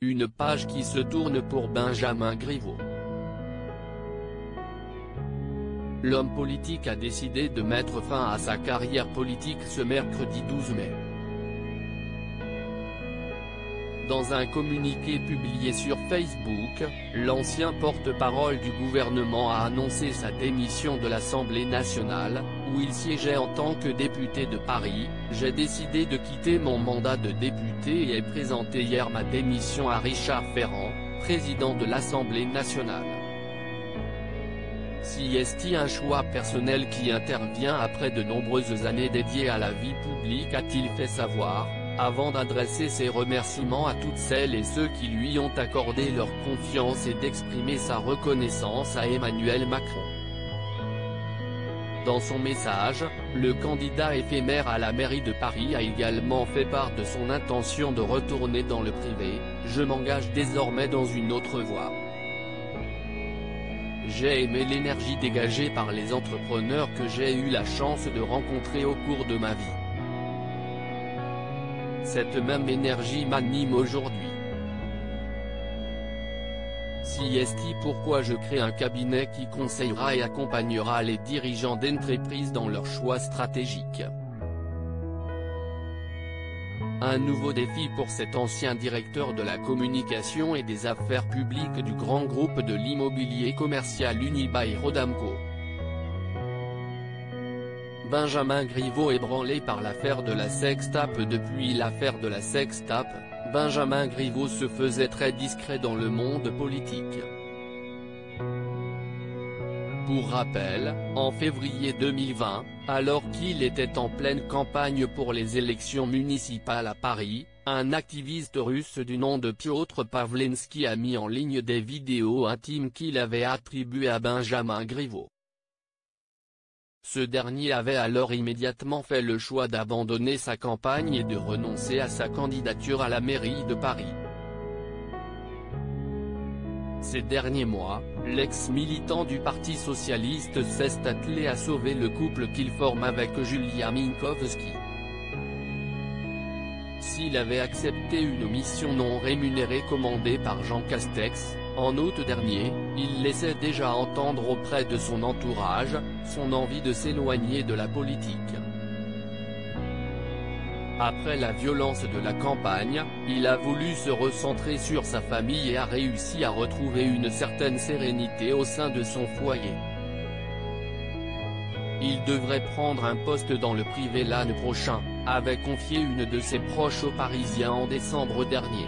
Une page qui se tourne pour Benjamin Griveaux. L'homme politique a décidé de mettre fin à sa carrière politique ce mercredi 12 mai. Dans un communiqué publié sur Facebook, l'ancien porte-parole du gouvernement a annoncé sa démission de l'Assemblée nationale, où il siégeait en tant que député de Paris. J'ai décidé de quitter mon mandat de député et ai présenté hier ma démission à Richard Ferrand, président de l'Assemblée nationale. Si est-il un choix personnel qui intervient après de nombreuses années dédiées à la vie publique a-t-il fait savoir? Avant d'adresser ses remerciements à toutes celles et ceux qui lui ont accordé leur confiance et d'exprimer sa reconnaissance à Emmanuel Macron. Dans son message, le candidat éphémère à la mairie de Paris a également fait part de son intention de retourner dans le privé, je m'engage désormais dans une autre voie. J'ai aimé l'énergie dégagée par les entrepreneurs que j'ai eu la chance de rencontrer au cours de ma vie. Cette même énergie m'anime aujourd'hui. Si est pourquoi je crée un cabinet qui conseillera et accompagnera les dirigeants d'entreprises dans leurs choix stratégiques? Un nouveau défi pour cet ancien directeur de la communication et des affaires publiques du grand groupe de l'immobilier commercial Unibail Rodamco. Benjamin Griveaux ébranlé par l'affaire de la sextape Depuis l'affaire de la sextape, Benjamin Griveaux se faisait très discret dans le monde politique. Pour rappel, en février 2020, alors qu'il était en pleine campagne pour les élections municipales à Paris, un activiste russe du nom de Piotr Pavlensky a mis en ligne des vidéos intimes qu'il avait attribuées à Benjamin Griveaux. Ce dernier avait alors immédiatement fait le choix d'abandonner sa campagne et de renoncer à sa candidature à la mairie de Paris. Ces derniers mois, l'ex-militant du Parti Socialiste s'est attelé à sauver le couple qu'il forme avec Julia Minkowski. S'il avait accepté une mission non rémunérée commandée par Jean Castex, en août dernier, il laissait déjà entendre auprès de son entourage, son envie de s'éloigner de la politique. Après la violence de la campagne, il a voulu se recentrer sur sa famille et a réussi à retrouver une certaine sérénité au sein de son foyer. Il devrait prendre un poste dans le privé l'année prochain, avait confié une de ses proches aux Parisiens en décembre dernier.